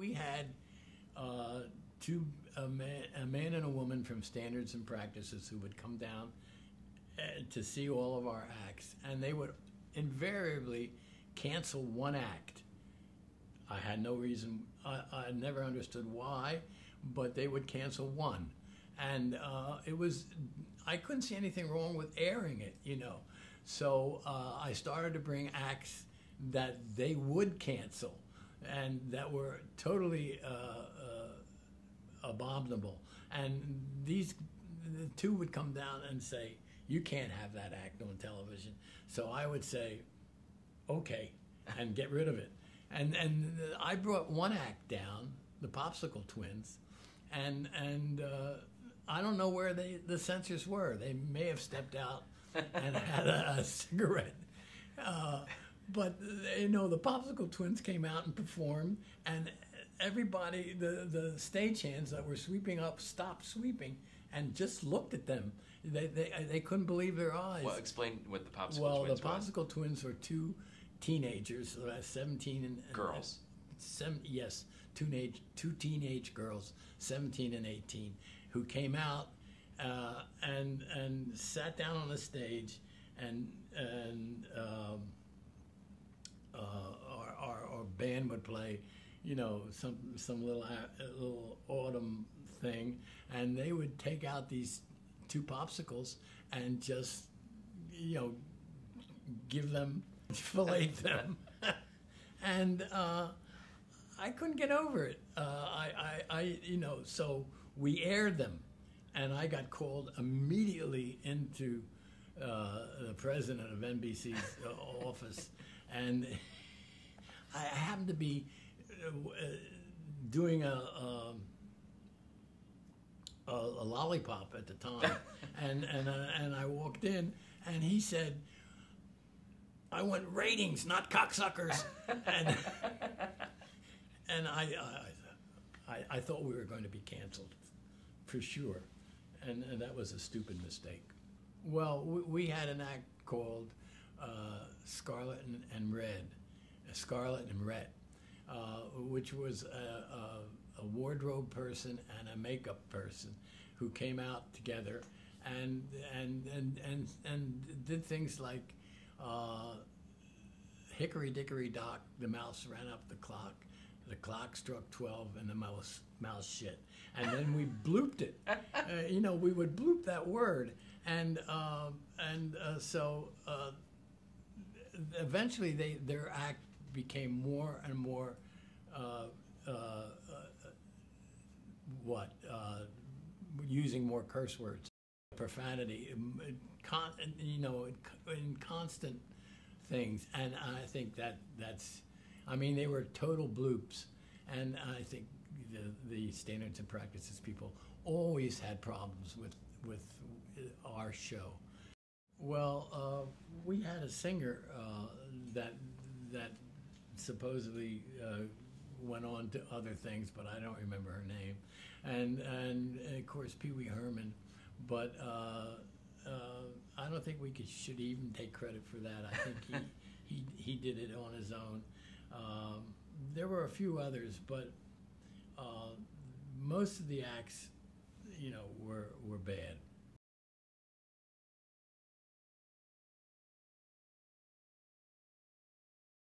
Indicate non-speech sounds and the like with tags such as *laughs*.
We had uh, two a man, a man and a woman from Standards and Practices who would come down uh, to see all of our acts, and they would invariably cancel one act. I had no reason. I, I never understood why, but they would cancel one, and uh, it was. I couldn't see anything wrong with airing it, you know. So uh, I started to bring acts that they would cancel and that were totally uh, uh, abominable. And these the two would come down and say, "You can't have that act on television." So I would say, "Okay," and get rid of it. And and I brought one act down, the Popsicle Twins, and and uh, I don't know where they the censors were. They may have stepped out and had a, a cigarette. Uh, but you know, the Popsicle Twins came out and performed, and everybody, the the stagehands that were sweeping up, stopped sweeping and just looked at them. They they, they couldn't believe their eyes. Well, explain what the Popsicle well, Twins Well, the was. Popsicle Twins were two teenagers, uh, seventeen and and- Girls. Sem- yes, teenage two teenage girls, seventeen and eighteen, who came out uh, and and sat down on the stage, and and um, uh, our, our our band would play, you know, some some little little autumn thing, and they would take out these two popsicles and just, you know, give them, *laughs* fillet them, *laughs* and uh, I couldn't get over it. Uh, I, I, I, you know, so we aired them, and I got called immediately into uh, the president of NBC's uh, office, and *laughs* I happened to be uh, doing a. Um, a, a lollipop at the time, *laughs* and and uh, and I walked in, and he said, "I want ratings, not cocksuckers," *laughs* and and I I, I I thought we were going to be canceled, for sure, and and that was a stupid mistake. Well, we, we had an act called uh, Scarlet and, and Red, Scarlet and Red, uh, which was a, a, a wardrobe person and a makeup person who came out together and and and and, and did things like uh, Hickory Dickory Dock, the mouse ran up the clock. The clock struck 12 and the mouse mouse shit. And then we *laughs* blooped it. Uh, you know, we would bloop that word. And um and uh, so uh, eventually they their act became more and more uh, uh, uh, what using more curse words, profanity, um, con- you know, in, in constant things, and I think that that's, I mean, they were total bloops, and I think the the standards and practices people always had problems with with our show. Well, uh, we had a singer uh, that that supposedly uh, went on to other things, but I don't remember her name, and and, of course Pee Wee Herman, but uh, uh, I don't think we could, should even take credit for that. I think he *laughs* he he did it on his own. Um, there were a few others, but uh, most of the acts, you know, were were bad.